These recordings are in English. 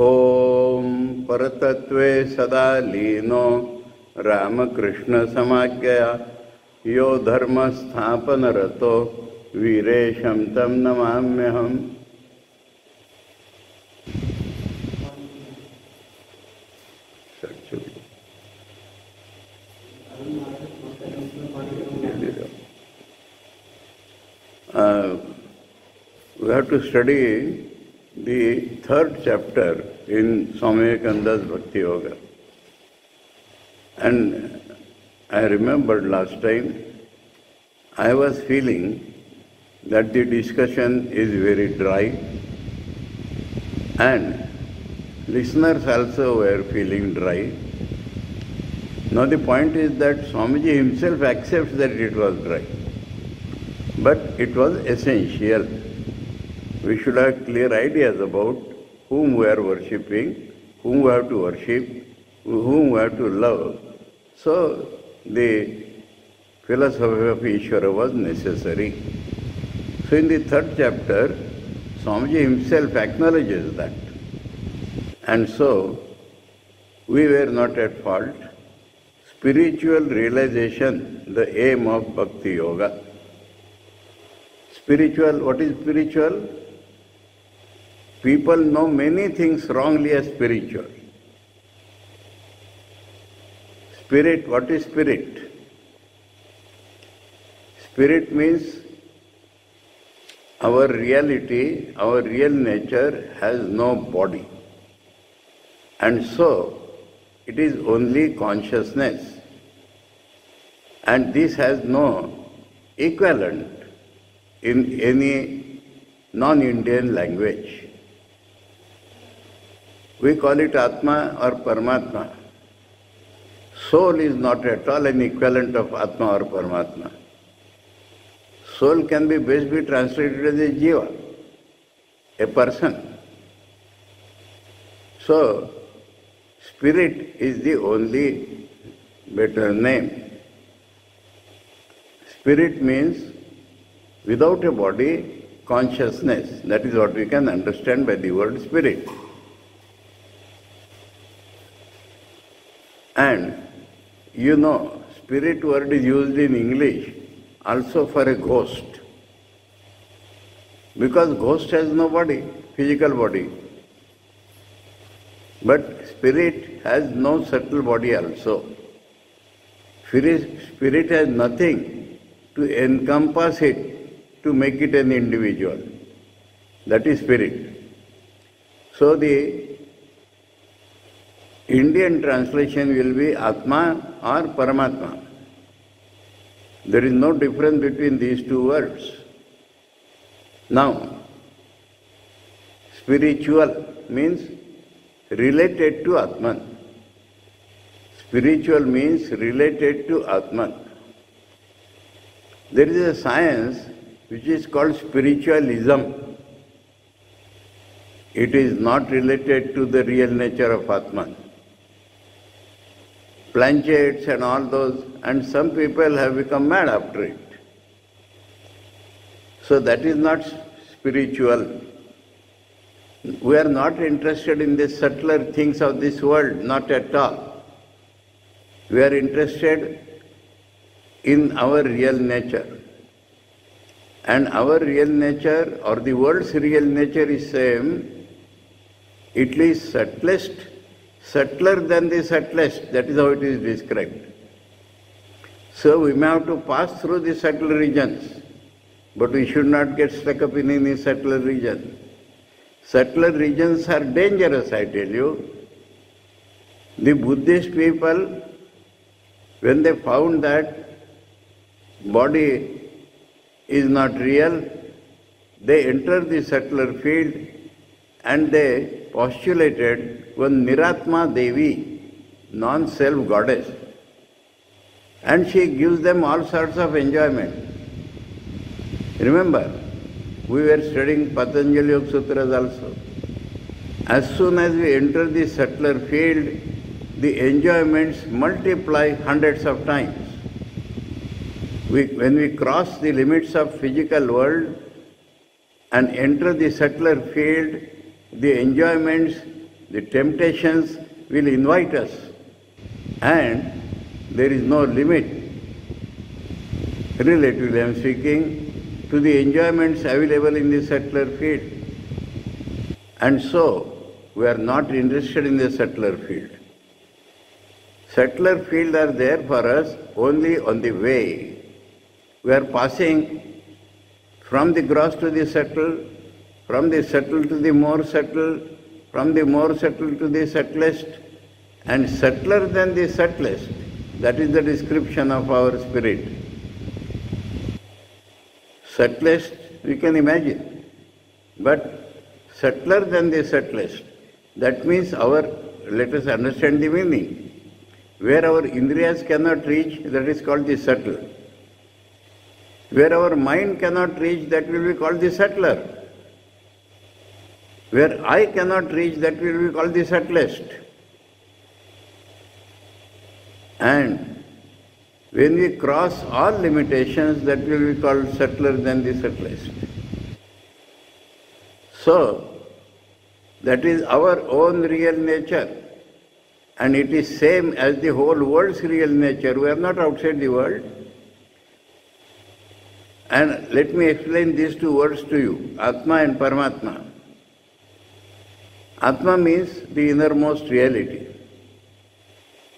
ॐ परतत्त्वे सदा लीनो रामकृष्णसमाज्ञया। यो धर्मस्थापनरतो वीरेशं तं नमाम्यहम्। Uh, we have to study the third chapter in Swami Vivekananda's Bhakti Yoga. And I remembered last time, I was feeling that the discussion is very dry and listeners also were feeling dry. Now the point is that Swamiji himself accepts that it was dry. But it was essential. We should have clear ideas about whom we are worshipping, whom we have to worship, whom we have to love. So the philosophy of Ishvara was necessary. So in the third chapter, Swamiji himself acknowledges that. And so we were not at fault. Spiritual realization, the aim of Bhakti Yoga. Spiritual, what is spiritual? People know many things wrongly as spiritual. Spirit, what is spirit? Spirit means our reality, our real nature has no body. And so, it is only consciousness. And this has no equivalent in any non-Indian language. We call it Atma or Paramatma. Soul is not at all an equivalent of Atma or Paramatma. Soul can be best be translated as a jiva, a person. So, spirit is the only better name. Spirit means without a body, consciousness. That is what we can understand by the word spirit. And you know, spirit word is used in English also for a ghost. Because ghost has no body, physical body. But spirit has no subtle body also. Spirit has nothing to encompass it to make it an individual. That is spirit. So the Indian translation will be Atma or Paramatma. There is no difference between these two words. Now, spiritual means related to Atman. Spiritual means related to Atman. There is a science which is called spiritualism. It is not related to the real nature of Atman. Planchettes and all those, and some people have become mad after it. So that is not spiritual. We are not interested in the subtler things of this world, not at all. We are interested in our real nature. And our real nature or the world's real nature is same. It is subtlest, subtler than the subtlest. That is how it is described. So we may have to pass through the subtle regions, but we should not get stuck up in any subtler region. Subtler regions are dangerous, I tell you. The Buddhist people, when they found that body is not real, they enter the subtler field and they postulated one Niratma Devi, non-self goddess. And she gives them all sorts of enjoyment. Remember, we were studying Patanjali Yoga Sutras also. As soon as we enter the subtler field, the enjoyments multiply hundreds of times. We, when we cross the limits of physical world and enter the subtler field, the enjoyments the temptations will invite us and there is no limit, relatively I am speaking, to the enjoyments available in the settler field. And so, we are not interested in the settler field. Settler field are there for us only on the way. We are passing from the gross to the subtle, from the subtle to the more subtle, from the more subtle to the subtlest, and subtler than the subtlest. That is the description of our spirit. Subtlest we can imagine, but subtler than the subtlest. That means our, let us understand the meaning. Where our indriyas cannot reach, that is called the subtle. Where our mind cannot reach, that will be called the subtler. Where I cannot reach, that will be called the subtlest. And when we cross all limitations, that will be called subtler than the subtlest. So, that is our own real nature. And it is same as the whole world's real nature. We are not outside the world. And let me explain these two words to you, Atma and Paramatma. Atma means the innermost reality.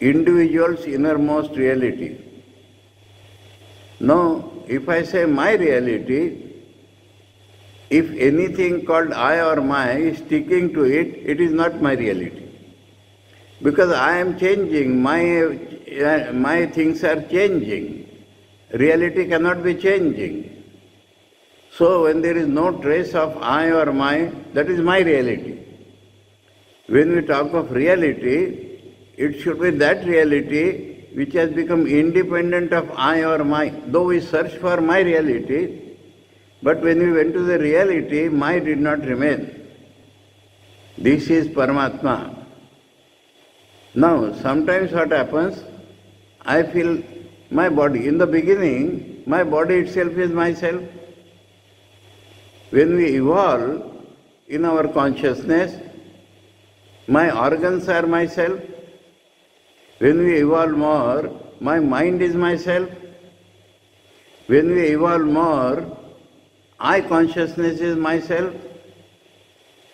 Individual's innermost reality. Now, if I say my reality, if anything called I or my is sticking to it, it is not my reality. Because I am changing, my, uh, my things are changing. Reality cannot be changing. So when there is no trace of I or my, that is my reality. When we talk of reality, it should be that reality which has become independent of I or my. Though we search for my reality, but when we went to the reality, my did not remain. This is Paramatma. Now, sometimes what happens, I feel my body. In the beginning, my body itself is myself. When we evolve in our consciousness, my organs are myself. When we evolve more, my mind is myself. When we evolve more, I consciousness is myself.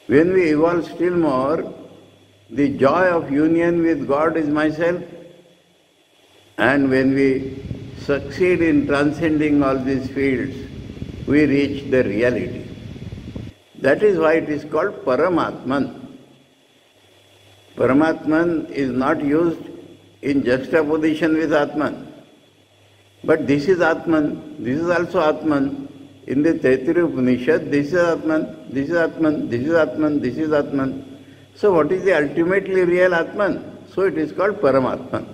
When we evolve still more, the joy of union with God is myself. And when we succeed in transcending all these fields, we reach the reality. That is why it is called Paramatman. Paramatman is not used in juxtaposition with Atman. But this is Atman, this is also Atman, in the Taittiriya Upanishad, this is Atman, this is Atman, this is Atman, this is Atman. So what is the ultimately real Atman? So it is called Paramatman.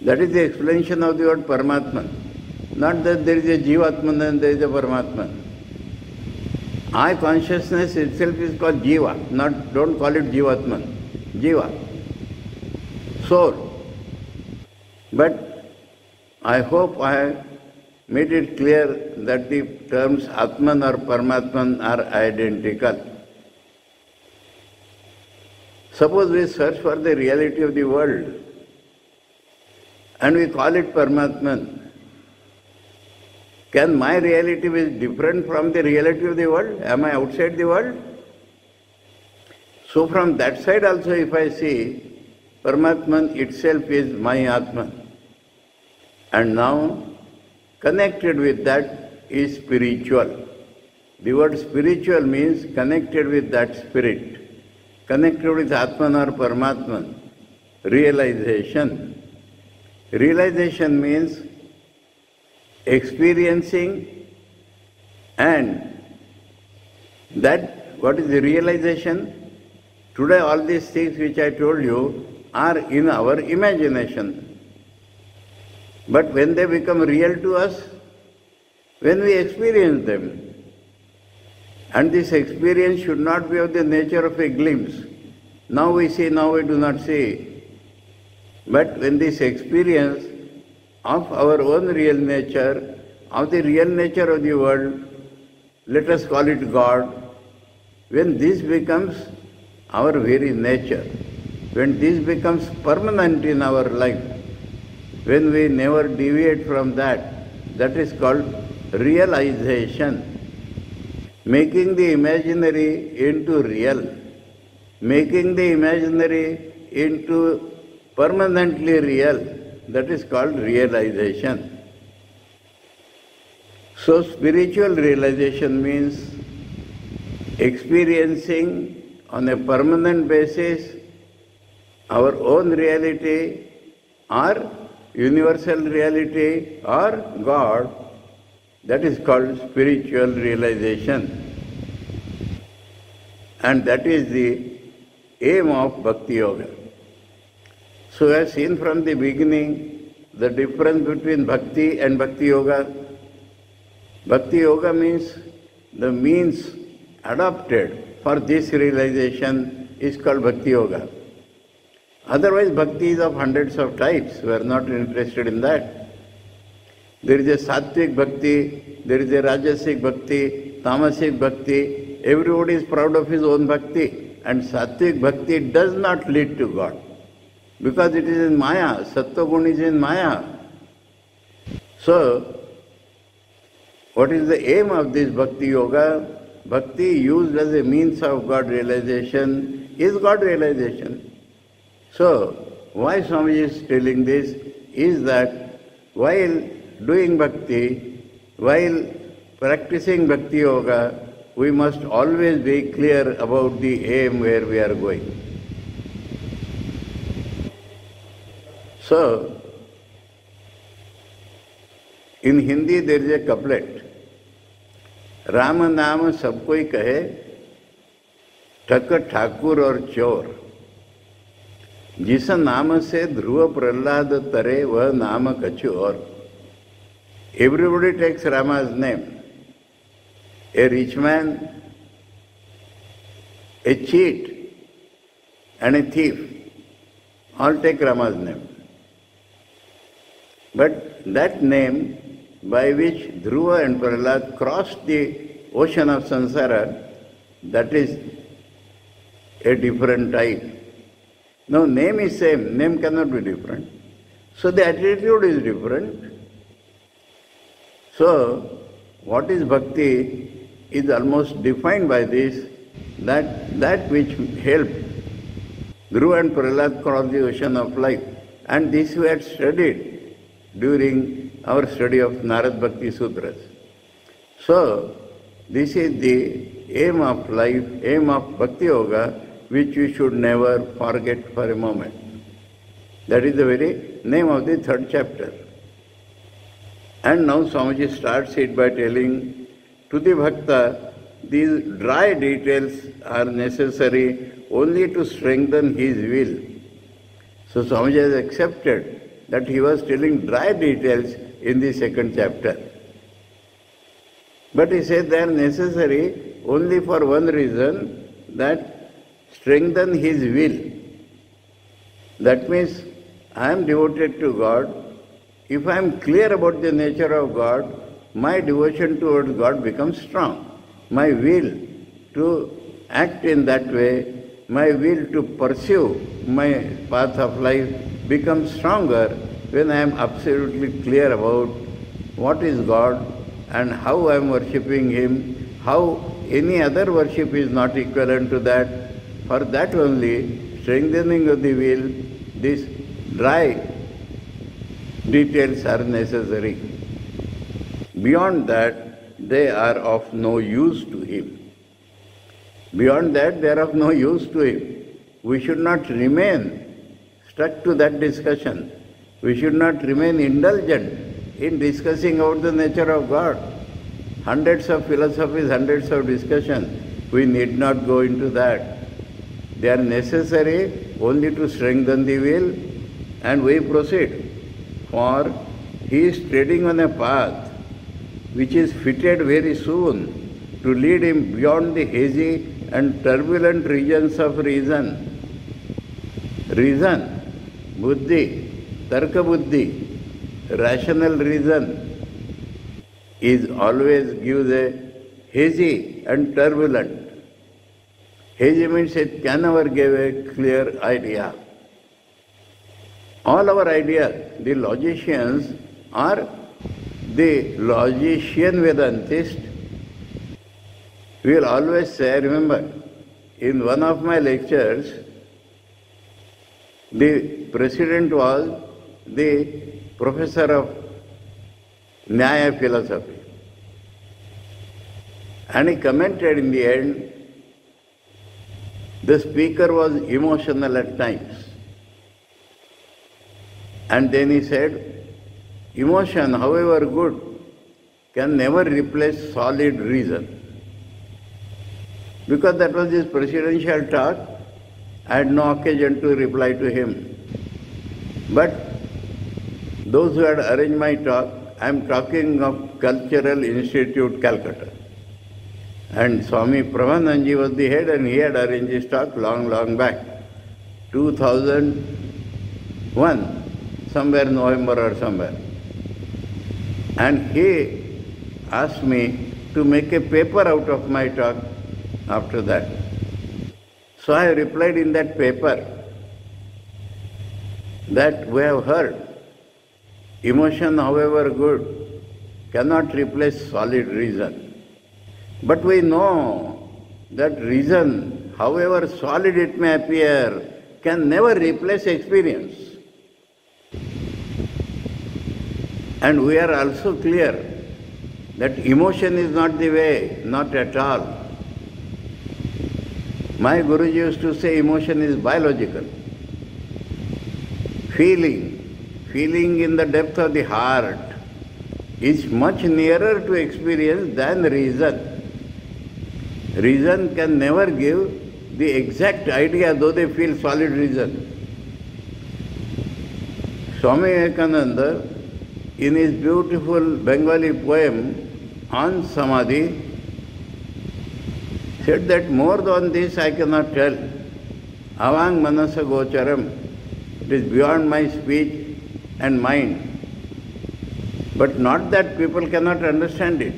That is the explanation of the word Paramatman. Not that there is a Jivatman and there is a Paramatman. I consciousness itself is called Jiva, not don't call it Jivatman. Jiva. Soul. But I hope I have made it clear that the terms Atman or Paramatman are identical. Suppose we search for the reality of the world and we call it Paramatman. Can my reality be different from the reality of the world? Am I outside the world? So from that side also if I see, Paramatman itself is my Atman. And now Connected with that is spiritual. The word spiritual means connected with that spirit, connected with Atman or Paramatman, realization. Realization means experiencing and that what is the realization? Today all these things which I told you are in our imagination. But when they become real to us, when we experience them, and this experience should not be of the nature of a glimpse. Now we see, now we do not see. But when this experience of our own real nature, of the real nature of the world, let us call it God, when this becomes our very nature, when this becomes permanent in our life, when we never deviate from that, that is called realization. Making the imaginary into real, making the imaginary into permanently real, that is called realization. So, spiritual realization means experiencing on a permanent basis our own reality or universal reality or God, that is called spiritual realization. And that is the aim of Bhakti Yoga. So, as seen from the beginning, the difference between Bhakti and Bhakti Yoga. Bhakti Yoga means the means adopted for this realization is called Bhakti Yoga. Otherwise, bhakti is of hundreds of types. We are not interested in that. There is a sattvic bhakti, there is a rajasic bhakti, tamasic bhakti. Everybody is proud of his own bhakti. And sattvic bhakti does not lead to God. Because it is in Maya. Sattva is in Maya. So, what is the aim of this bhakti yoga? Bhakti used as a means of God realization is God realization. So, why Swami is telling this is that while doing bhakti, while practicing bhakti yoga, we must always be clear about the aim where we are going. So, in Hindi there is a couplet. Ram नाम सब कोई कहे ठक ठाकुर और चोर। जिस नाम से ध्रुव प्रहलाद तरे, वह नाम कछु और। Everybody takes Rama's name a rich man a cheat and a thief all take Rama's name but that name by which Dhruva and Prahlad crossed the ocean of samsara, that is a different type. Now name is same, name cannot be different. So the attitude is different. So, what is bhakti is almost defined by this, that that which helped Dhruva and Prahlad cross the ocean of life. And this we had studied during our study of Narad Bhakti Sutras. So, this is the aim of life, aim of Bhakti Yoga, which we should never forget for a moment. That is the very name of the third chapter. And now Swamiji starts it by telling to the Bhakta, these dry details are necessary only to strengthen his will. So Swamiji has accepted that he was telling dry details in the second chapter. But he said they are necessary only for one reason that strengthen his will. That means I am devoted to God. If I am clear about the nature of God, my devotion towards God becomes strong. My will to act in that way, my will to pursue my path of life becomes stronger when I am absolutely clear about what is God and how I am worshipping Him, how any other worship is not equivalent to that, for that only, strengthening of the will, these dry details are necessary. Beyond that, they are of no use to him. Beyond that, they are of no use to him. We should not remain stuck to that discussion. We should not remain indulgent in discussing about the nature of God. Hundreds of philosophies, hundreds of discussions. We need not go into that. They are necessary only to strengthen the will and we proceed. For he is treading on a path which is fitted very soon to lead him beyond the hazy and turbulent regions of reason. Reason, buddhi, tarka buddhi, rational reason is always gives a hazy and turbulent Hazy means it can never give a clear idea. All our ideas, the logicians are the logician Vedantist will always say, remember, in one of my lectures, the president was the professor of Nyaya philosophy. And he commented in the end, the speaker was emotional at times. And then he said, emotion, however good, can never replace solid reason. Because that was his presidential talk, I had no occasion to reply to him. But those who had arranged my talk, I am talking of Cultural Institute, Calcutta. And Swami Premananji was the head and he had arranged this talk long, long back. 2001, somewhere November or somewhere. And he asked me to make a paper out of my talk after that. So I replied in that paper that we have heard emotion, however good, cannot replace solid reason. But we know that reason, however solid it may appear, can never replace experience. And we are also clear that emotion is not the way, not at all. My Guruji used to say emotion is biological. Feeling, feeling in the depth of the heart is much nearer to experience than reason. Reason can never give the exact idea, though they feel solid reason. Swami Vivekananda, in his beautiful Bengali poem on Samadhi, said that more than this I cannot tell. Avang manasa gocharam. It is beyond my speech and mind. But not that people cannot understand it.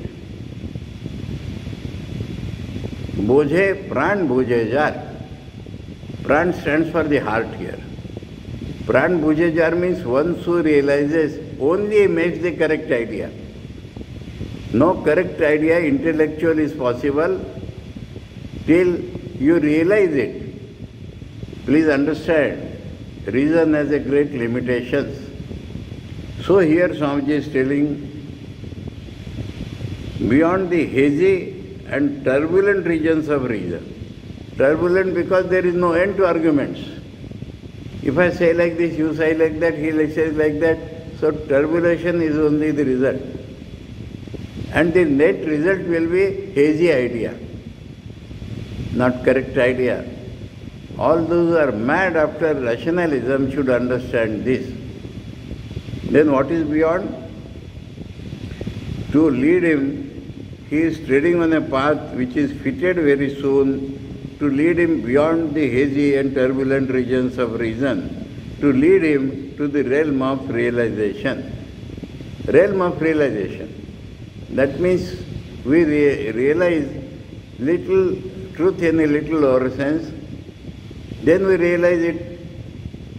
Bojhe pran bhuje jar. Pran stands for the heart here. Pran bhuje jar means one who realizes only makes the correct idea. No correct idea intellectual is possible till you realize it. Please understand, reason has a great limitations. So here Swamiji is telling, beyond the hazy and turbulent regions of reason, turbulent because there is no end to arguments. If I say like this, you say like that, he says like that, so turbulation is only the result. And the net result will be hazy idea not correct idea. All those who are mad after rationalism should understand this. Then what is beyond? To lead him, he is treading on a path which is fitted very soon to lead him beyond the hazy and turbulent regions of reason, to lead him to the realm of realization. Realm of realization. That means we re- realize little truth in a little lower sense, then we realize it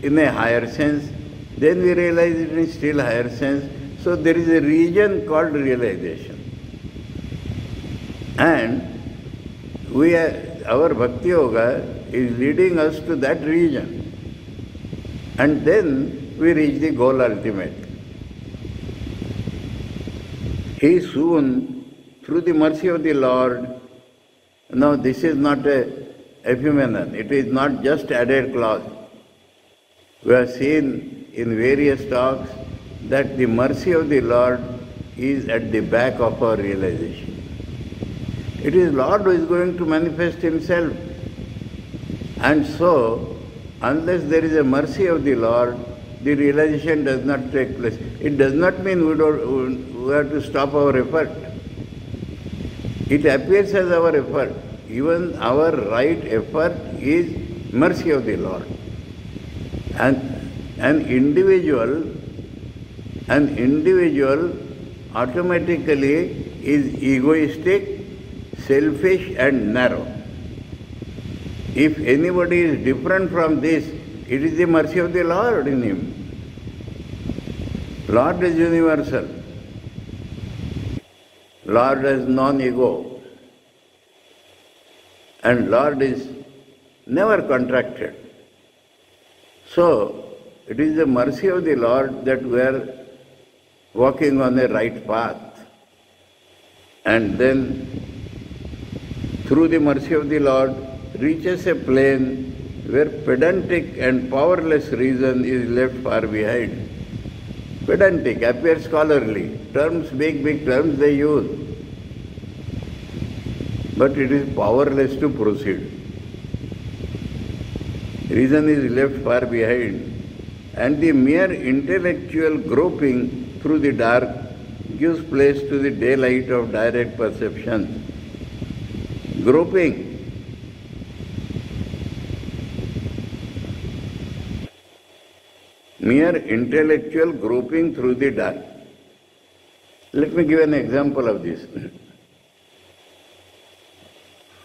in a higher sense, then we realize it in still higher sense. So there is a region called realization. And we are, our Bhakti Yoga is leading us to that region. And then we reach the goal ultimate. He soon, through the mercy of the Lord, now, this is not a ephemeron, it is not just added clause. We have seen in various talks that the mercy of the Lord is at the back of our realization. It is Lord who is going to manifest Himself. And so, unless there is a mercy of the Lord, the realization does not take place. It does not mean we, don't, we have to stop our effort. It appears as our effort. Even our right effort is mercy of the Lord. And an individual, an individual automatically is egoistic, selfish and narrow. If anybody is different from this, it is the mercy of the Lord in him. Lord is universal. Lord has non-ego. And Lord is never contracted. So, it is the mercy of the Lord that we are walking on the right path. And then, through the mercy of the Lord, reaches a plane where pedantic and powerless reason is left far behind. Pedantic appears scholarly. Terms, big, big terms they use. But it is powerless to proceed. Reason is left far behind. And the mere intellectual groping through the dark gives place to the daylight of direct perception. Groping mere intellectual groping through the dark. Let me give an example of this.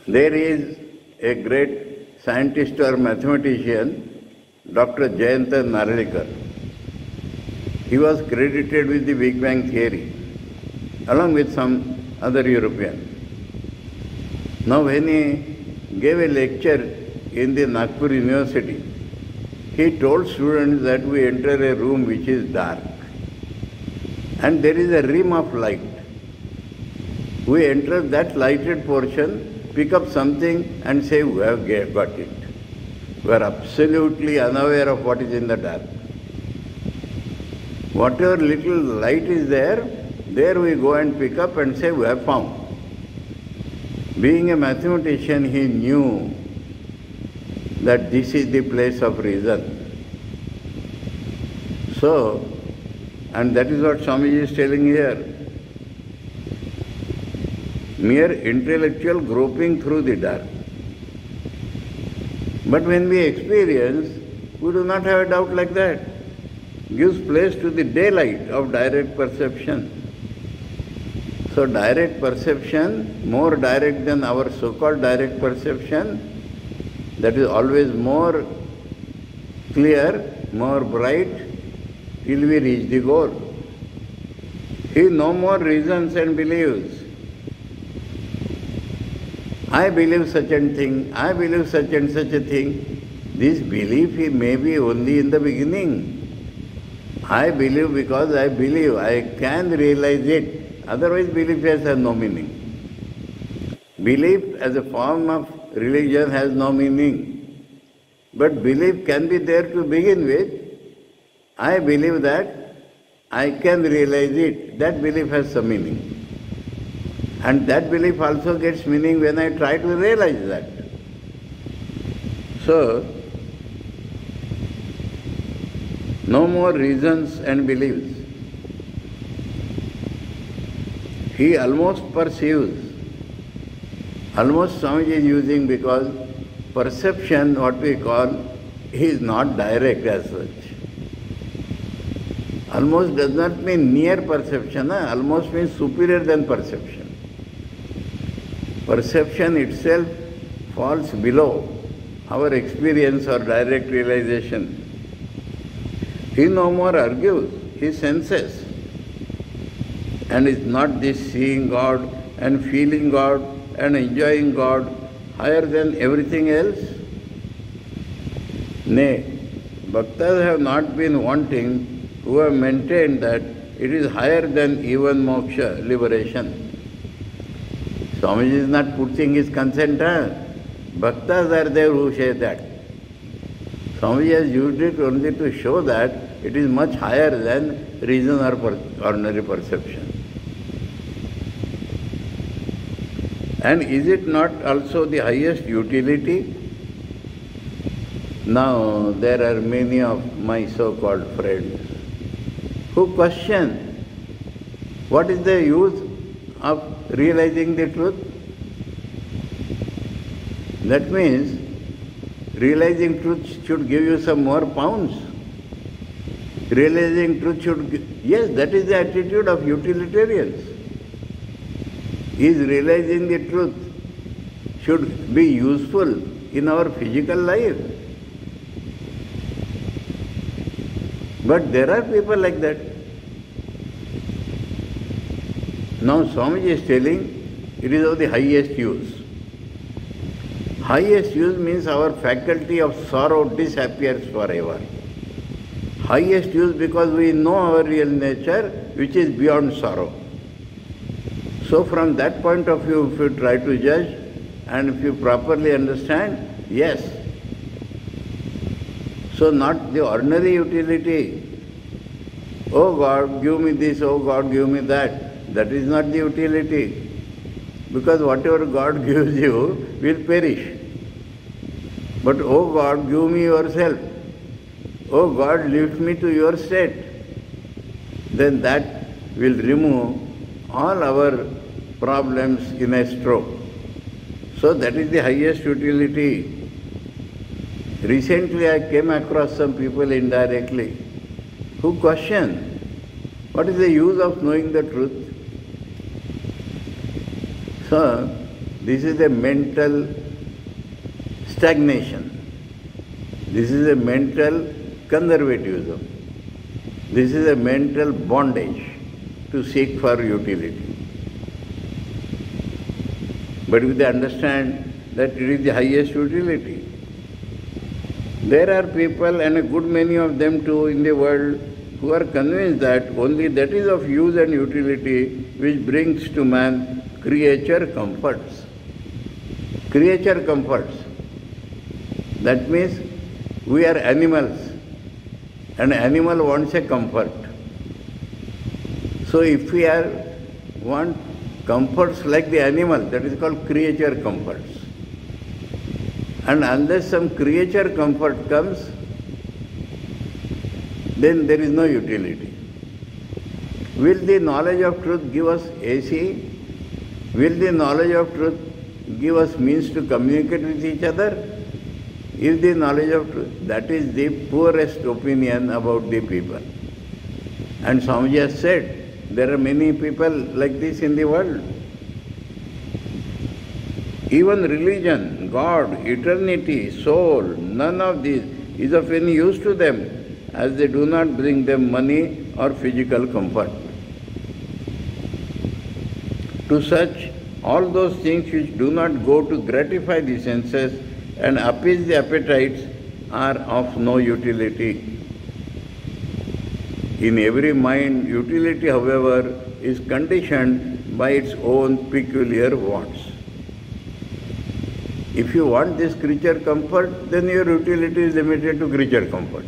There is a great scientist or mathematician, Dr. Jayanta Narlikar. He was credited with the Big Bang theory, along with some other European. Now, when he gave a lecture in the Nagpur University, he told students that we enter a room which is dark and there is a rim of light. We enter that lighted portion, pick up something and say we have got it. We are absolutely unaware of what is in the dark. Whatever little light is there, there we go and pick up and say we have found. Being a mathematician, he knew that this is the place of reason. So, and that is what Swamiji is telling here. Mere intellectual groping through the dark. But when we experience, we do not have a doubt like that. Gives place to the daylight of direct perception. So direct perception, more direct than our so-called direct perception, that is always more clear, more bright, till we reach the goal. He no more reasons and believes. I believe such and thing, I believe such and such a thing. This belief may be only in the beginning. I believe because I believe, I can realize it. Otherwise belief has no meaning. Belief as a form of religion has no meaning. But belief can be there to begin with. I believe that I can realize it. That belief has some meaning. And that belief also gets meaning when I try to realize that. So, no more reasons and beliefs. He almost perceives Almost Swamiji is using because perception, what we call, is not direct as such. Almost does not mean near perception, huh? almost means superior than perception. Perception itself falls below our experience or direct realization. He no more argues, he senses. And is not this seeing God and feeling God and enjoying God higher than everything else? Nay, bhaktas have not been wanting who have maintained that it is higher than even moksha, liberation. Swamiji is not putting his consent. Huh? Bhaktas are there who say that. Swamiji has used it only to show that it is much higher than reason or per ordinary perception. And is it not also the highest utility? Now, there are many of my so-called friends who question what is the use of realizing the truth? That means realizing truth should give you some more pounds. Realizing truth should, yes, that is the attitude of utilitarians is realizing the truth should be useful in our physical life. But there are people like that. Now Swamiji is telling it is of the highest use. Highest use means our faculty of sorrow disappears forever. Highest use because we know our real nature which is beyond sorrow. So from that point of view, if you try to judge and if you properly understand, yes. So not the ordinary utility. Oh God, give me this, oh God, give me that. That is not the utility. Because whatever God gives you will perish. But oh God, give me yourself. Oh God, lift me to your state. Then that will remove all our problems in a stroke. So that is the highest utility. Recently I came across some people indirectly who question what is the use of knowing the truth? So this is a mental stagnation. This is a mental conservatism. This is a mental bondage to seek for utility. But if they understand that it is the highest utility, there are people, and a good many of them too in the world, who are convinced that only that is of use and utility which brings to man creature comforts. Creature comforts. That means we are animals. An animal wants a comfort. So if we are want comforts like the animal, that is called creature comforts. And unless some creature comfort comes, then there is no utility. Will the knowledge of truth give us AC? Will the knowledge of truth give us means to communicate with each other? If the knowledge of truth, that is the poorest opinion about the people. And Swamiji has said, there are many people like this in the world. Even religion, God, eternity, soul, none of these is of any use to them as they do not bring them money or physical comfort. To such, all those things which do not go to gratify the senses and appease the appetites are of no utility. In every mind, utility, however, is conditioned by its own peculiar wants. If you want this creature comfort, then your utility is limited to creature comfort.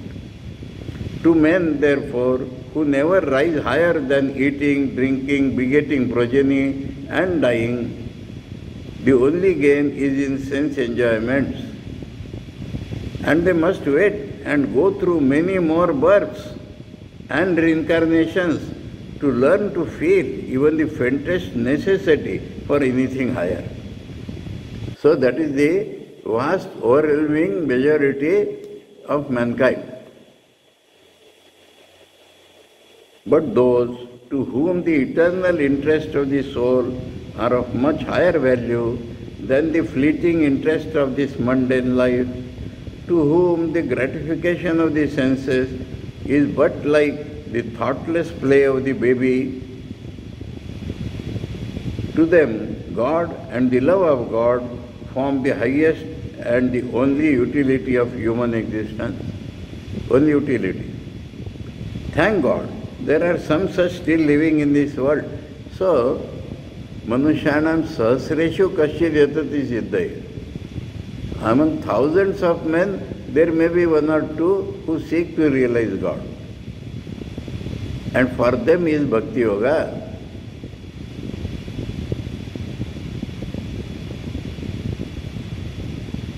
To men, therefore, who never rise higher than eating, drinking, begetting progeny, and dying, the only gain is in sense enjoyments. And they must wait and go through many more births and reincarnations to learn to feel even the faintest necessity for anything higher. So that is the vast overwhelming majority of mankind. But those to whom the eternal interest of the soul are of much higher value than the fleeting interest of this mundane life, to whom the gratification of the senses is but like the thoughtless play of the baby. To them, God and the love of God form the highest and the only utility of human existence. Only utility. Thank God, there are some such still living in this world. So, Manushanam Sahasreshu Kashi Yatati Siddhaya. Among thousands of men, there may be one or two who seek to realize God. And for them is Bhakti Yoga.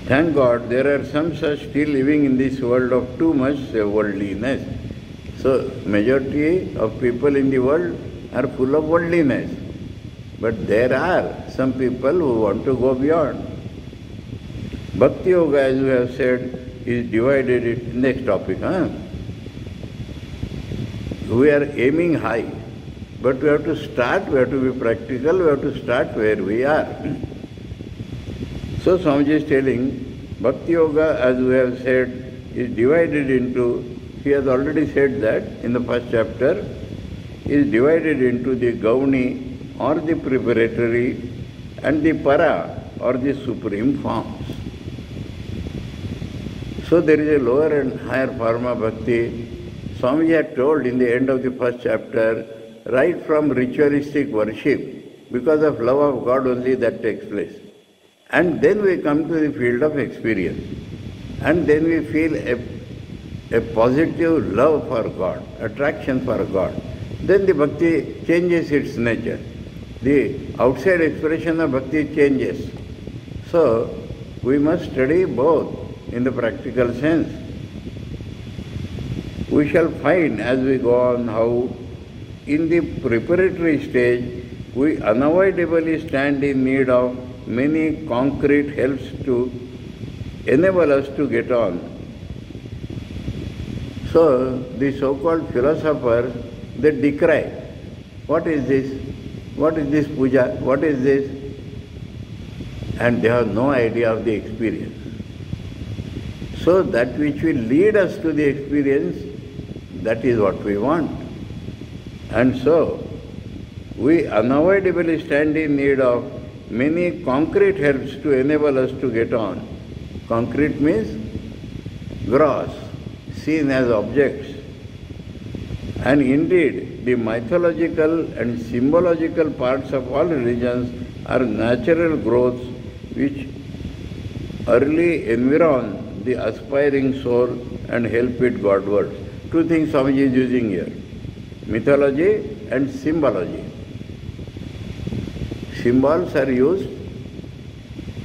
Thank God there are some such still living in this world of too much worldliness. So majority of people in the world are full of worldliness. But there are some people who want to go beyond. Bhakti Yoga, as we have said, is divided in next topic. Huh? We are aiming high, but we have to start, we have to be practical, we have to start where we are. So Swamiji is telling, Bhakti Yoga, as we have said, is divided into, he has already said that in the first chapter, is divided into the Gauni or the preparatory and the Para or the supreme forms. So there is a lower and higher form of bhakti. Swamiji had told in the end of the first chapter, right from ritualistic worship, because of love of God only that takes place. And then we come to the field of experience. And then we feel a, positive love for God, attraction for God. Then the bhakti changes its nature. The outside expression of bhakti changes. So we must study both in the practical sense. We shall find as we go on how in the preparatory stage we unavoidably stand in need of many concrete helps to enable us to get on. So the so-called philosophers, they decry. What is this? What is this puja? What is this? And they have no idea of the experience. So that which will lead us to the experience, that is what we want. And so we unavoidably stand in need of many concrete helps to enable us to get on. Concrete means gross, seen as objects. And indeed, the mythological and symbological parts of all religions are natural growths which early environ the aspiring soul and help it Godwards. Two things Swamiji is using here mythology and symbology. Symbols are used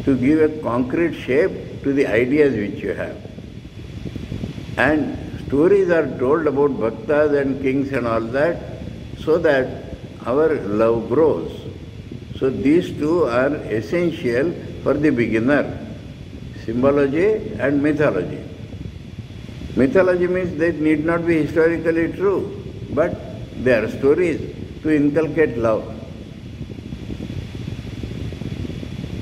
to give a concrete shape to the ideas which you have. And stories are told about bhaktas and kings and all that so that our love grows. So these two are essential for the beginner symbology and mythology. Mythology means they need not be historically true, but they are stories to inculcate love.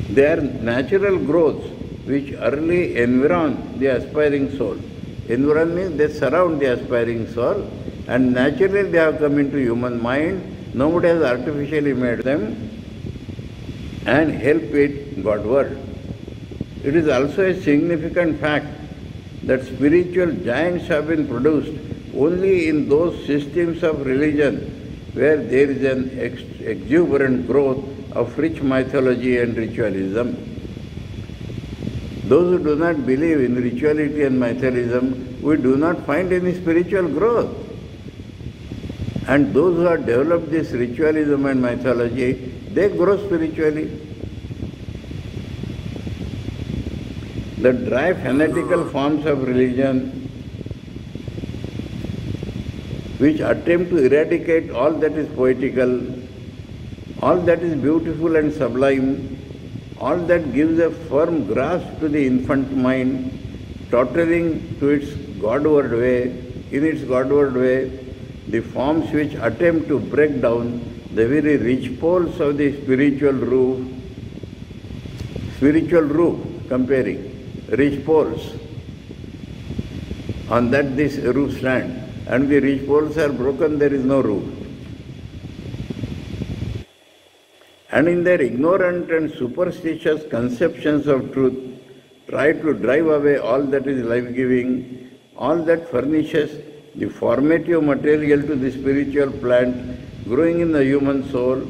They are natural growths which early environ the aspiring soul. Environ means they surround the aspiring soul and naturally they have come into human mind. Nobody has artificially made them and help it Godward. It is also a significant fact that spiritual giants have been produced only in those systems of religion where there is an ex- exuberant growth of rich mythology and ritualism. Those who do not believe in rituality and mythologism, we do not find any spiritual growth. And those who have developed this ritualism and mythology, they grow spiritually. the dry fanatical uh-huh. forms of religion which attempt to eradicate all that is poetical, all that is beautiful and sublime, all that gives a firm grasp to the infant mind, tottering to its Godward way, in its Godward way, the forms which attempt to break down the very rich poles of the spiritual roof, spiritual roof, comparing rich poles. On that this roof stands. And the rich poles are broken, there is no roof. And in their ignorant and superstitious conceptions of truth, try to drive away all that is life giving, all that furnishes the formative material to the spiritual plant growing in the human soul.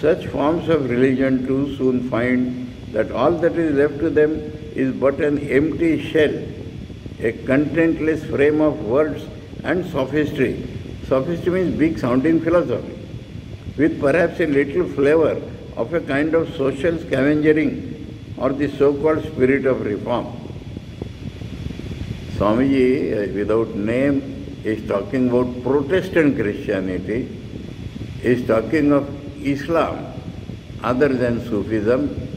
Such forms of religion too soon find that all that is left to them is but an empty shell, a contentless frame of words and sophistry. Sophistry means big sounding philosophy, with perhaps a little flavor of a kind of social scavengering or the so-called spirit of reform. Swamiji, uh, without name, is talking about Protestant Christianity, is talking of Islam other than Sufism,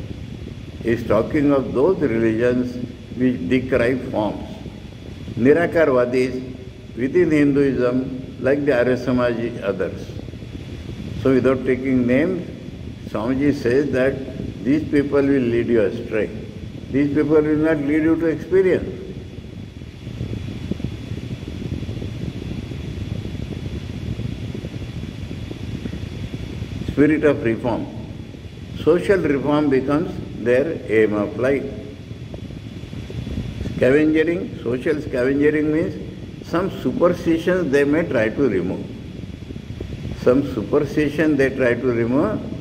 is talking of those religions which decry forms. Nirakarvadis within Hinduism, like the Arya Samaj others. So without taking names, Swamiji says that these people will lead you astray. These people will not lead you to experience. Spirit of reform. Social reform becomes their aim of life. Scavengering, social scavengering means some superstitions they may try to remove. Some superstition they try to remove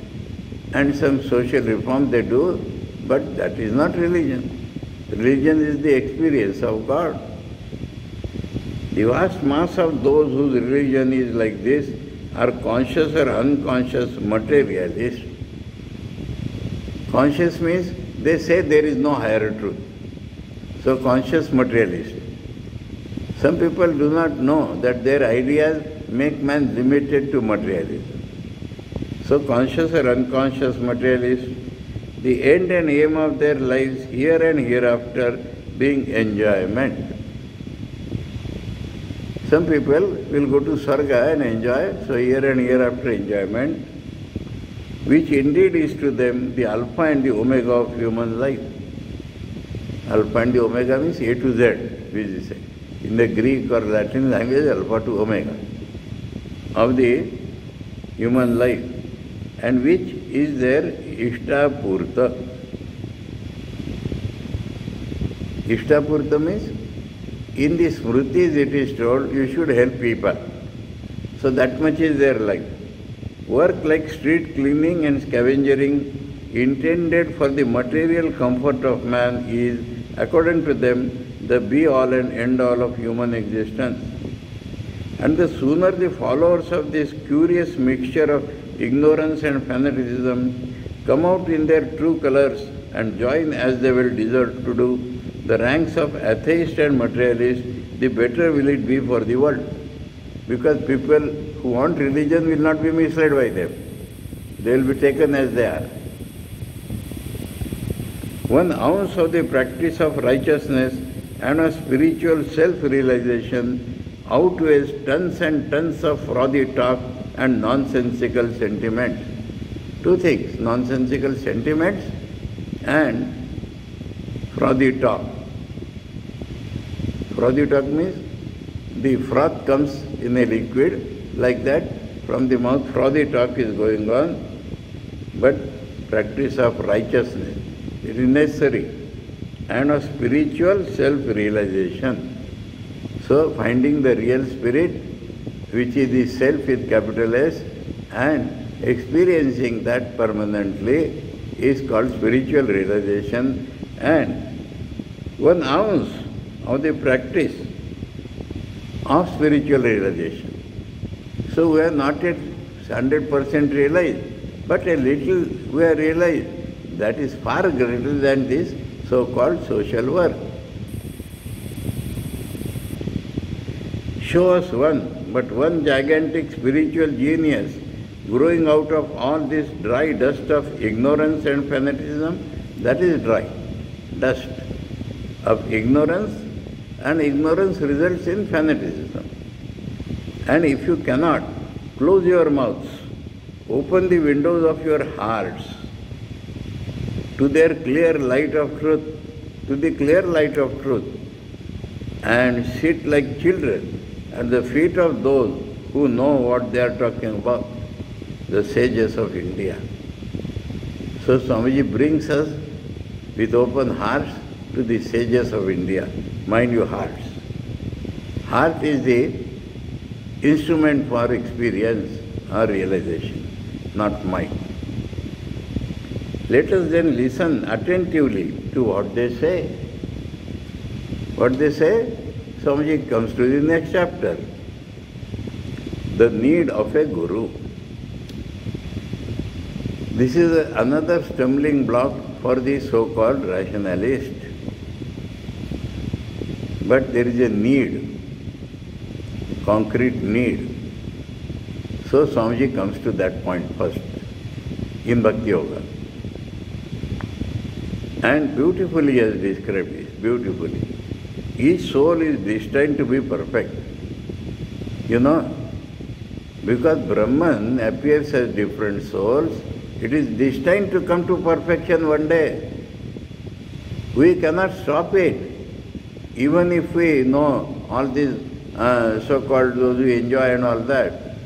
and some social reform they do, but that is not religion. Religion is the experience of God. The vast mass of those whose religion is like this are conscious or unconscious materialists. Conscious means they say there is no higher truth. So conscious materialist. Some people do not know that their ideas make man limited to materialism. So conscious or unconscious materialists, the end and aim of their lives here and hereafter being enjoyment. Some people will go to Swarga and enjoy, so here and hereafter enjoyment, which indeed is to them the alpha and the omega of human life. Alpha and the omega means A to Z, which is in the Greek or Latin language, alpha to omega of the human life, and which is their Ishtapurta. Ishtapurta means in the Smritis it is told you should help people. So that much is their life. Work like street cleaning and scavenging intended for the material comfort of man is, according to them, the be all and end all of human existence. And the sooner the followers of this curious mixture of ignorance and fanaticism come out in their true colors and join as they will deserve to do the ranks of atheist and materialist, the better will it be for the world. Because people who want religion will not be misled by them. They will be taken as they are. One ounce of the practice of righteousness and of spiritual self-realization outweighs tons and tons of frothy talk and nonsensical sentiments. Two things, nonsensical sentiments and frothy talk. Frothy talk means the froth comes in a liquid like that from the mouth frothy talk is going on but practice of righteousness it is necessary and of spiritual self-realization. So finding the real spirit which is the self with capital S and experiencing that permanently is called spiritual realization and one ounce of the practice of spiritual realization. So we are not yet 100% realized, but a little we are realized. That is far greater than this so-called social work. Show us one, but one gigantic spiritual genius growing out of all this dry dust of ignorance and fanaticism, that is dry dust of ignorance and ignorance results in fanaticism. And if you cannot close your mouths, open the windows of your hearts to their clear light of truth, to the clear light of truth, and sit like children at the feet of those who know what they are talking about, the sages of India. So Swamiji brings us with open hearts to the sages of India. Mind your hearts. Heart is the instrument for experience or realization, not mind. Let us then listen attentively to what they say. What they say, Swamiji comes to the next chapter. The need of a guru. This is another stumbling block for the so-called rationalist. But there is a need, concrete need. So Swamiji comes to that point first in Bhakti Yoga. And beautifully he has described beautifully. Each soul is destined to be perfect. You know, because Brahman appears as different souls, it is destined to come to perfection one day. We cannot stop it. Even if we know all these uh, so-called those we enjoy and all that,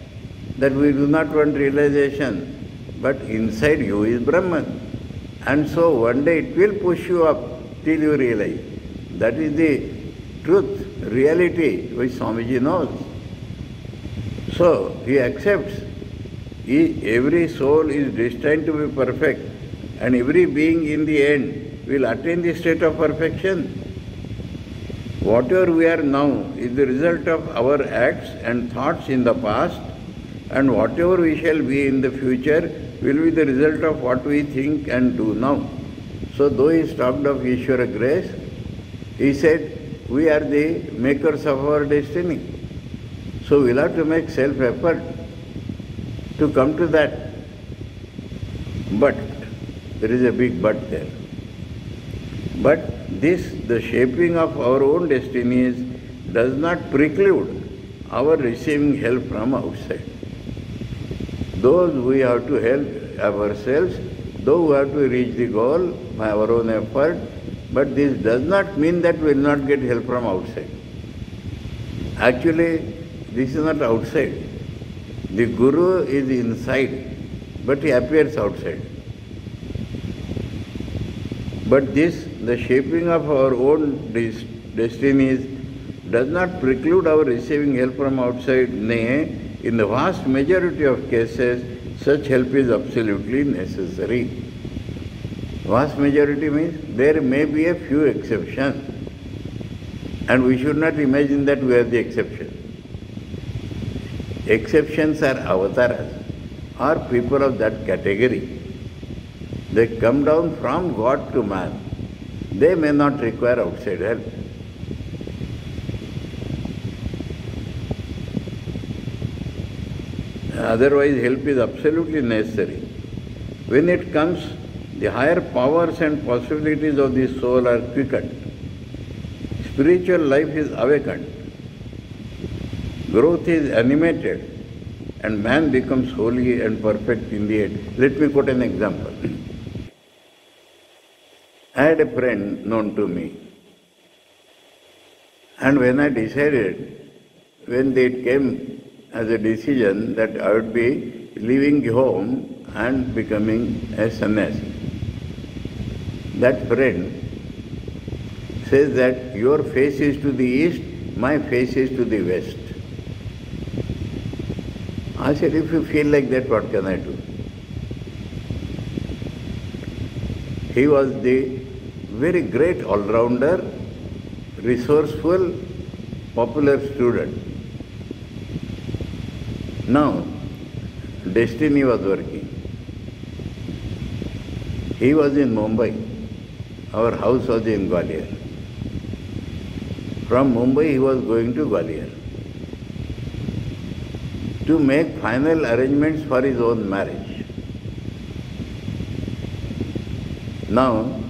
that we do not want realization. But inside you is Brahman. And so one day it will push you up till you realize. That is the truth, reality which Swamiji knows. So he accepts. He, every soul is destined to be perfect and every being in the end will attain the state of perfection. Whatever we are now is the result of our acts and thoughts in the past and whatever we shall be in the future will be the result of what we think and do now. So though he talked of Ishvara grace, he said, we are the makers of our destiny. So we'll have to make self-effort to come to that. But, there is a big but there. But this, the shaping of our own destinies, does not preclude our receiving help from outside. Those we have to help ourselves, though we have to reach the goal by our own effort, but this does not mean that we will not get help from outside. Actually, this is not outside. The Guru is inside, but he appears outside. But this, the shaping of our own destinies, does not preclude our receiving help from outside, nay, in the vast majority of cases, such help is absolutely necessary. Vast majority means there may be a few exceptions, and we should not imagine that we are the exception. Exceptions are avatars, or people of that category. They come down from God to man. They may not require outside help. Otherwise, help is absolutely necessary. When it comes, the higher powers and possibilities of the soul are quickened. Spiritual life is awakened. Growth is animated and man becomes holy and perfect in the end. Let me quote an example. I had a friend known to me. And when I decided, when it came as a decision that I would be leaving home and becoming a sannyasi. That friend says that your face is to the east, my face is to the west. I said, if you feel like that, what can I do? He was the very great all-rounder, resourceful, popular student. Now, destiny was working. He was in Mumbai. Our house was in Gwalior. From Mumbai he was going to Gwalior to make final arrangements for his own marriage. Now,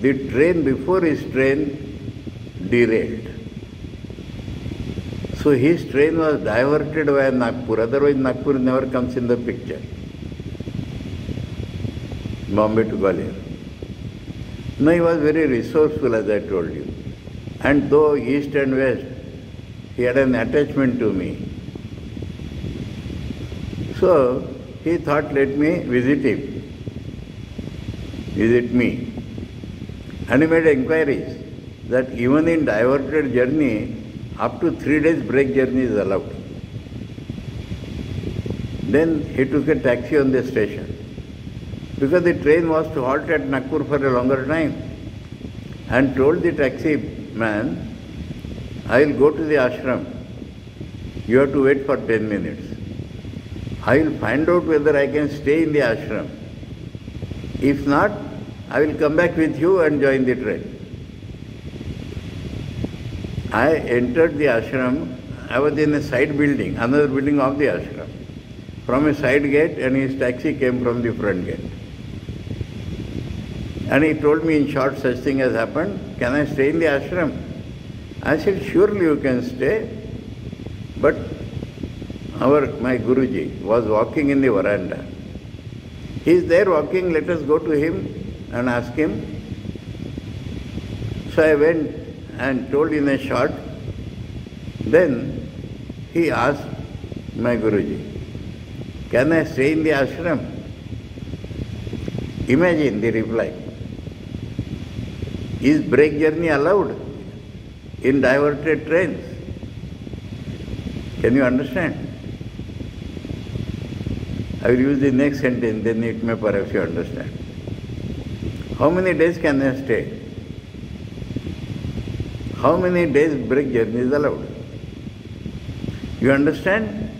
the train before his train derailed. So his train was diverted via Nagpur, otherwise Nagpur never comes in the picture. Bombay to Gwalior. No, he was very resourceful as I told you. And though east and west, he had an attachment to me. So he thought, let me visit him, visit me. And he made inquiries that even in diverted journey, up to three days break journey is allowed. Then he took a taxi on the station because the train was to halt at Nagpur for a longer time and told the taxi man, I will go to the ashram. You have to wait for 10 minutes. I will find out whether I can stay in the ashram. If not, I will come back with you and join the train. I entered the ashram, I was in a side building, another building of the ashram. From a side gate and his taxi came from the front gate. And he told me in short such thing has happened, can I stay in the ashram? I said, surely you can stay. But our, my Guruji was walking in the veranda. He is there walking, let us go to him and ask him So I went and told in a short. Then he asked my Guruji, can I stay in the ashram? Imagine the reply. Is break journey allowed in diverted trains? Can you understand? I will use the next sentence, then it may perhaps you understand. How many days can they stay? How many days break journey is allowed? You understand?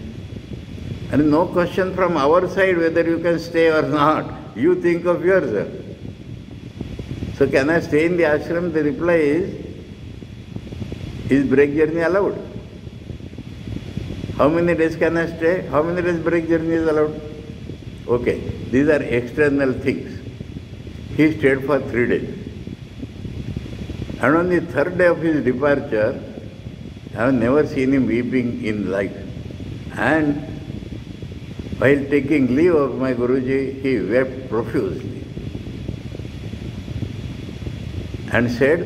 And no question from our side whether you can stay or not. You think of yourself. So can I stay in the ashram? The reply is, is break journey allowed? How many days can I stay? How many days break journey is allowed? Okay, these are external things. He stayed for three days. And on the third day of his departure, I have never seen him weeping in life. And while taking leave of my Guruji, he wept profusely and said,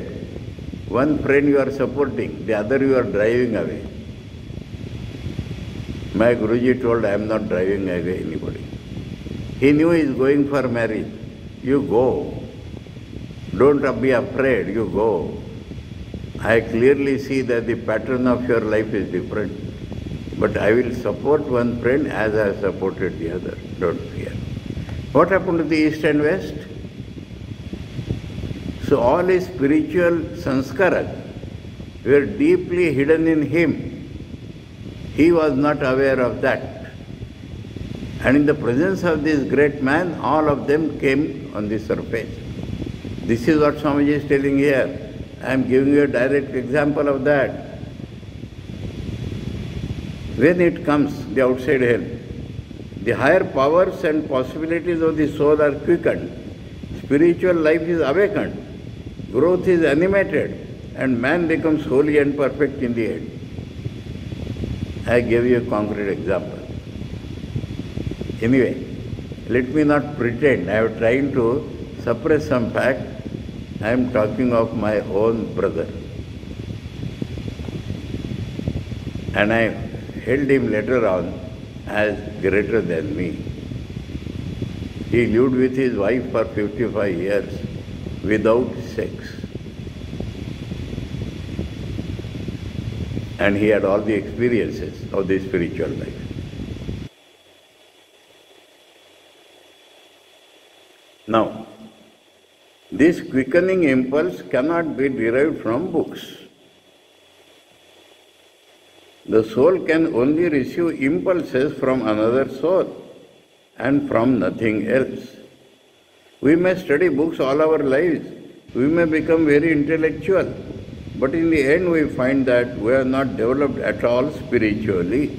one friend you are supporting, the other you are driving away. My Guruji told, I am not driving away anybody. He knew he is going for marriage. You go. Don't be afraid, you go. I clearly see that the pattern of your life is different. But I will support one friend as I supported the other. Don't fear. What happened to the East and West? So all his spiritual sanskaras were deeply hidden in him. He was not aware of that. And in the presence of this great man, all of them came on the surface. This is what Swamiji is telling here. I am giving you a direct example of that. When it comes, the outside help, the higher powers and possibilities of the soul are quickened. Spiritual life is awakened. Growth is animated. And man becomes holy and perfect in the end. I gave you a concrete example. Anyway, let me not pretend. I am trying to suppress some fact. I am talking of my own brother. And I held him later on as greater than me. He lived with his wife for 55 years without sex. And he had all the experiences of the spiritual life. Now, this quickening impulse cannot be derived from books. The soul can only receive impulses from another soul and from nothing else. We may study books all our lives, we may become very intellectual, but in the end we find that we are not developed at all spiritually.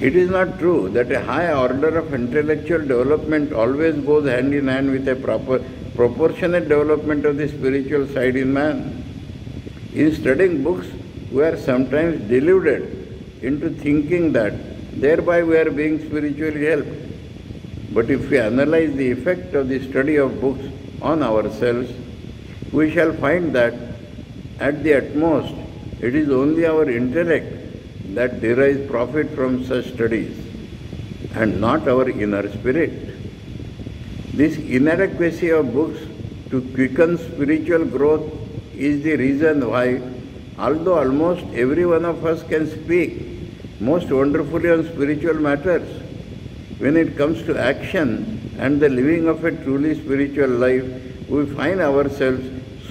It is not true that a high order of intellectual development always goes hand in hand with a proper proportionate development of the spiritual side in man. In studying books, we are sometimes deluded into thinking that thereby we are being spiritually helped. But if we analyze the effect of the study of books on ourselves, we shall find that at the utmost it is only our intellect that derives profit from such studies and not our inner spirit. This inadequacy of books to quicken spiritual growth is the reason why, although almost every one of us can speak most wonderfully on spiritual matters, when it comes to action and the living of a truly spiritual life, we find ourselves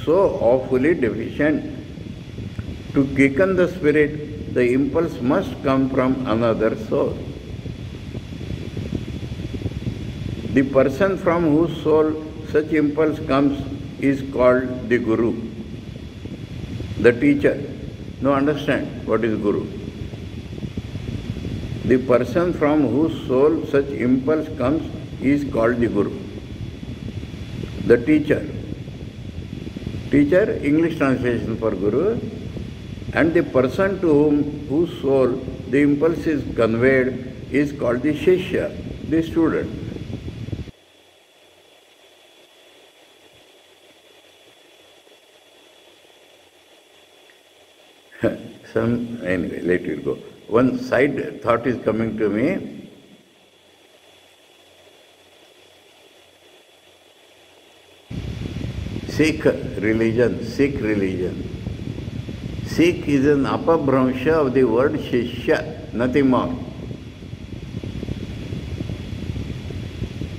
so awfully deficient. To quicken the spirit, the impulse must come from another soul. The person from whose soul such impulse comes is called the Guru, the teacher. Now understand what is Guru. The person from whose soul such impulse comes is called the Guru. The teacher. Teacher, English translation for Guru. And the person to whom whose soul the impulse is conveyed is called the Shishya, the student. Some, anyway, let it go. One side thought is coming to me. Sikh religion, Sikh religion. Sikh is an apabhramsha of the word Shishya, nothing more.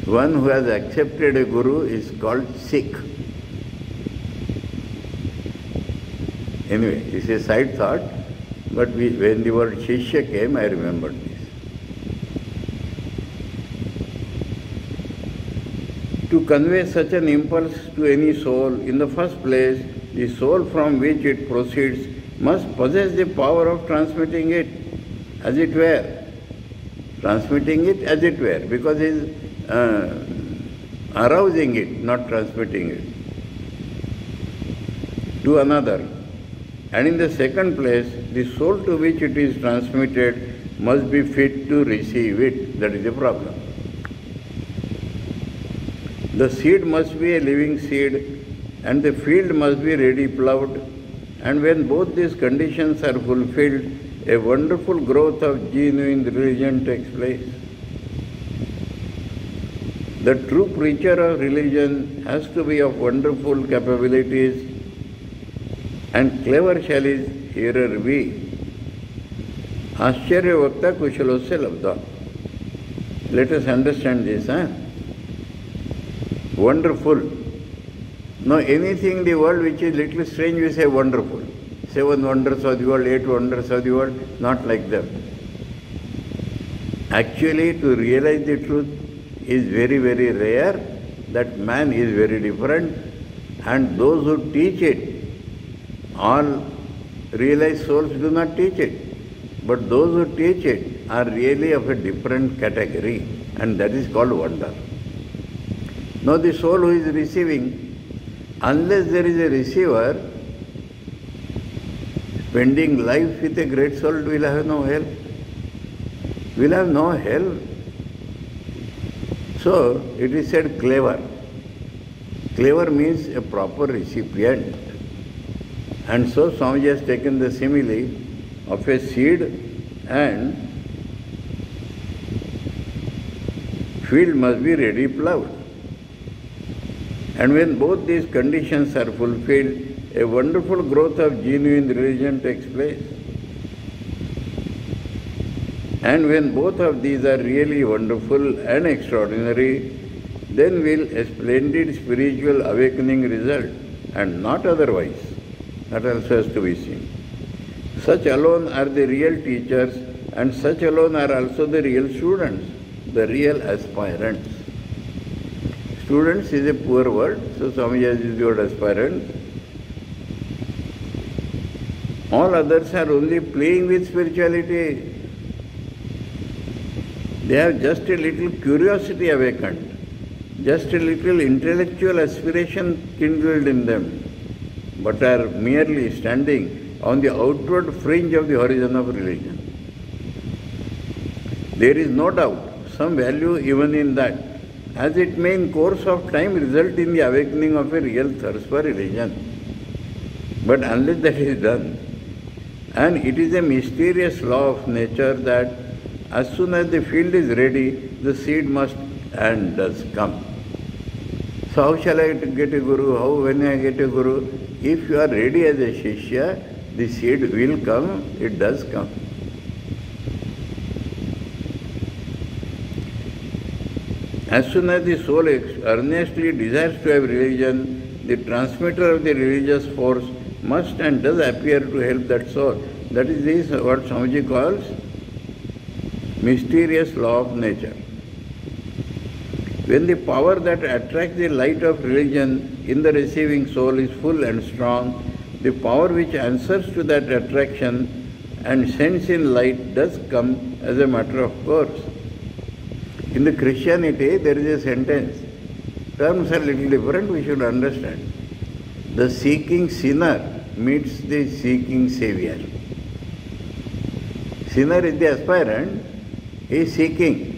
One who has accepted a guru is called Sikh. Anyway, it's a side thought, but we, when the word Shishya came, I remembered this. To convey such an impulse to any soul, in the first place, the soul from which it proceeds must possess the power of transmitting it, as it were. Transmitting it as it were, because is uh, arousing it, not transmitting it, to another. And in the second place, the soul to which it is transmitted must be fit to receive it. That is the problem. The seed must be a living seed and the field must be ready plowed. And when both these conditions are fulfilled, a wonderful growth of genuine religion takes place. The true preacher of religion has to be of wonderful capabilities and clever shall his hearer be. Ashcharyavakta kushalosya labda. Let us understand this. Eh? Wonderful. No, anything in the world which is little strange, we say wonderful. Seven wonders of the world, eight wonders of the world, not like them. Actually, to realize the truth is very, very rare, that man is very different, and those who teach it all realized souls do not teach it. But those who teach it are really of a different category and that is called wonder. Now the soul who is receiving, unless there is a receiver, spending life with a great soul will have no help. Will have no help. So it is said clever. Clever means a proper recipient. And so Swamiji has taken the simile of a seed and field must be ready plowed. And when both these conditions are fulfilled, a wonderful growth of genuine religion takes place. And when both of these are really wonderful and extraordinary, then will a splendid spiritual awakening result, and not otherwise. That also has to be seen. Such alone are the real teachers, and such alone are also the real students, the real aspirants. Students is a poor word, so Swami has used the word aspirants. All others are only playing with spirituality. They have just a little curiosity awakened, just a little intellectual aspiration kindled in them but are merely standing on the outward fringe of the horizon of religion. There is no doubt some value even in that, as it may in course of time result in the awakening of a real thirst for religion. But unless that is done, and it is a mysterious law of nature that as soon as the field is ready, the seed must and does come. So how shall I get a guru? How when I get a guru? If you are ready as a Shishya, the seed will come, it does come. As soon as the soul earnestly desires to have religion, the transmitter of the religious force must and does appear to help that soul. That is this what Swamiji calls mysterious law of nature. When the power that attracts the light of religion in the receiving soul is full and strong, the power which answers to that attraction and sends in light does come as a matter of course. In the Christianity, there is a sentence. Terms are little different, we should understand. The seeking sinner meets the seeking Savior. Sinner is the aspirant, he is seeking.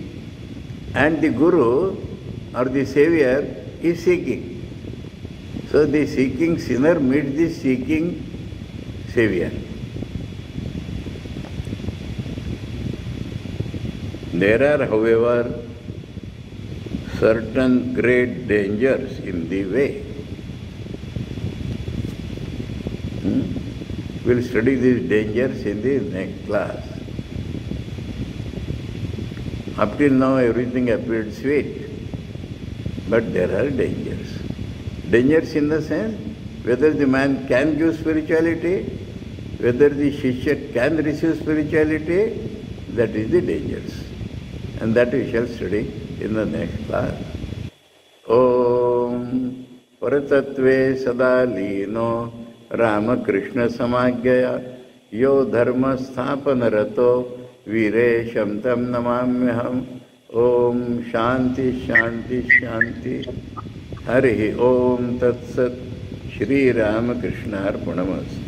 And the Guru or the Savior is seeking. So the seeking sinner meets the seeking Savior. There are, however, certain great dangers in the way. Hmm? We'll study these dangers in the next class. Up till now everything appeared sweet. But there are dangers. Dangers in the sense whether the man can give spirituality, whether the Shishya can receive spirituality, that is the dangers. And that we shall study in the next class. Om Paratatve Sadalino Ramakrishna Samagya Yo Dharma Sthapana Rato Viresham Om शांति शांति शांति। हरि ओम तत्सत। श्री रामकृष्णार्पणमस्तु